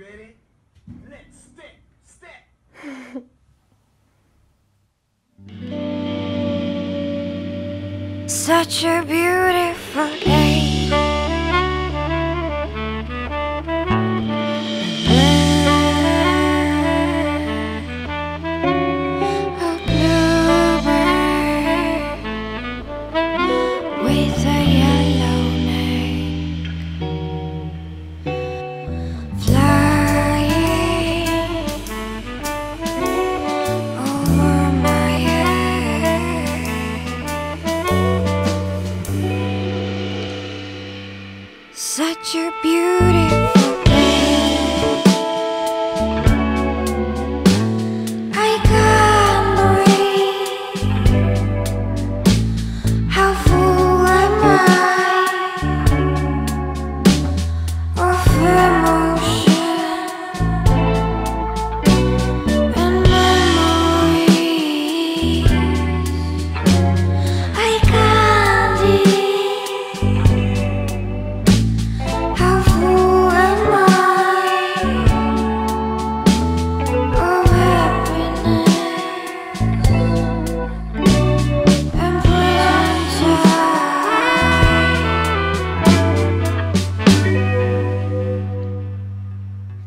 ready? Let's step, step. Such a beautiful day. your beauty.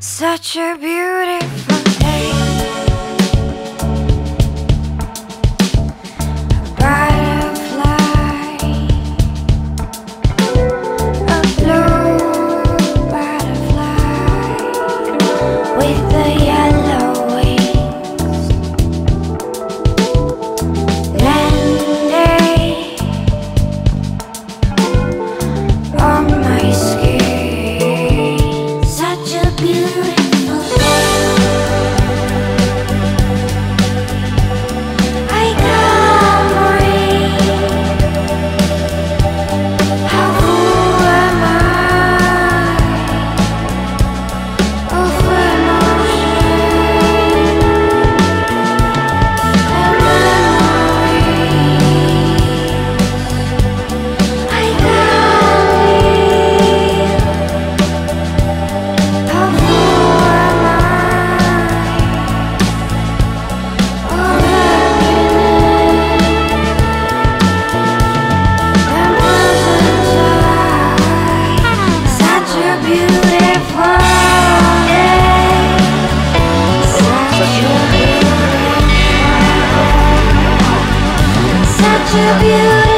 Such a beautiful such beauty.